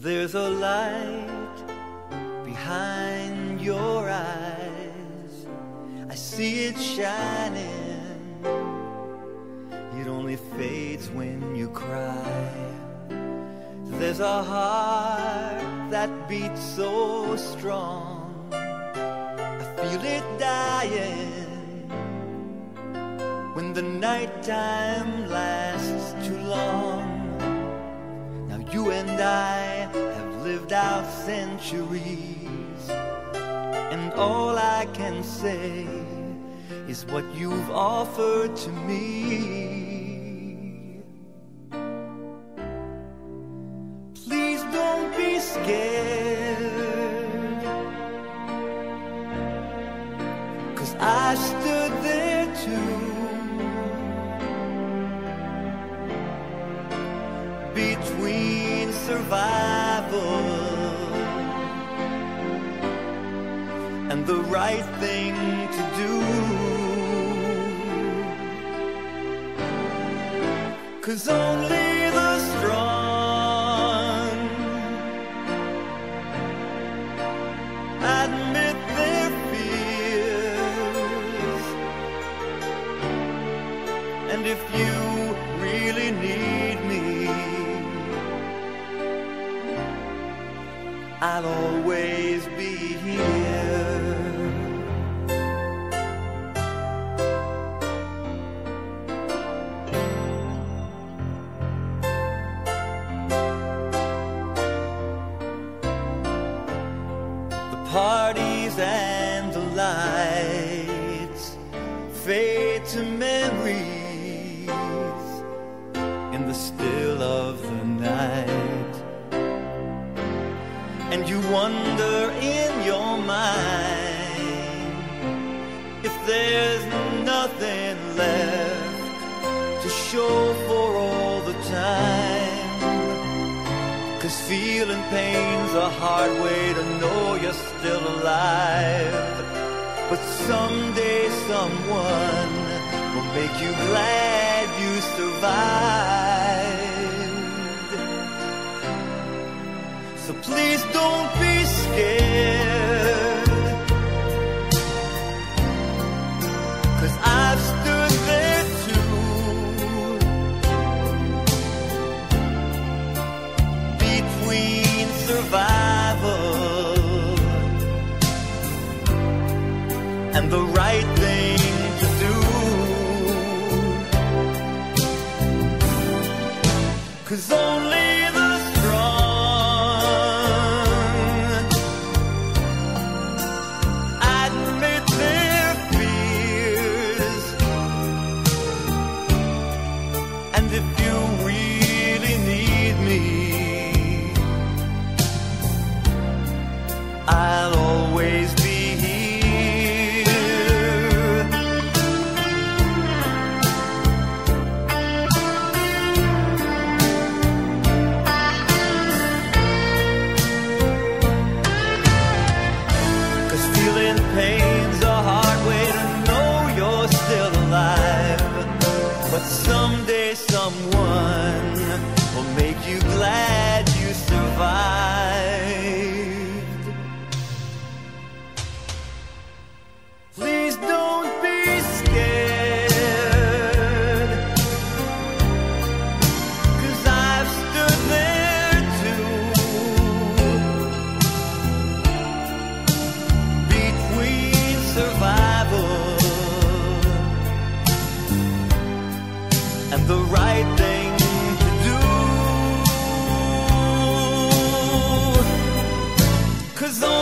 there's a light behind your eyes, I see it shining. It only fades when you cry. There's a heart that beats so strong. I feel it dying when the nighttime lasts too long. Now you and I lived out centuries, and all I can say is what you've offered to me. Please don't be scared. Cause I stood there too. Between survival and the right thing to do. Cause only the strong admit their fears. And if you I'll always be here. the parties and the lights fade to memories in the still of the night. And you wonder in your mind if there's nothing left to show for all the time. Cause feeling pain's a hard way to know you're still alive. But someday someone will make you glad you survived. Please don't be scared. Cause I've stood there too. between survival and the right thing to do. Cause someday someone will make you glad you survived. And the right thing to do. Cause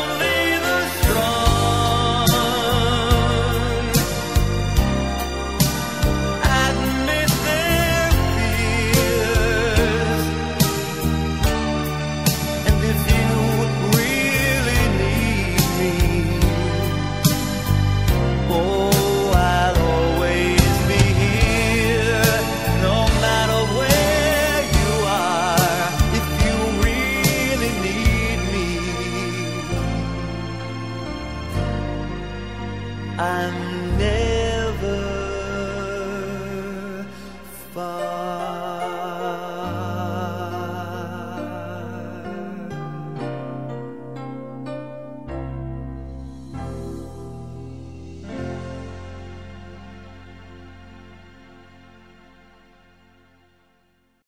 day.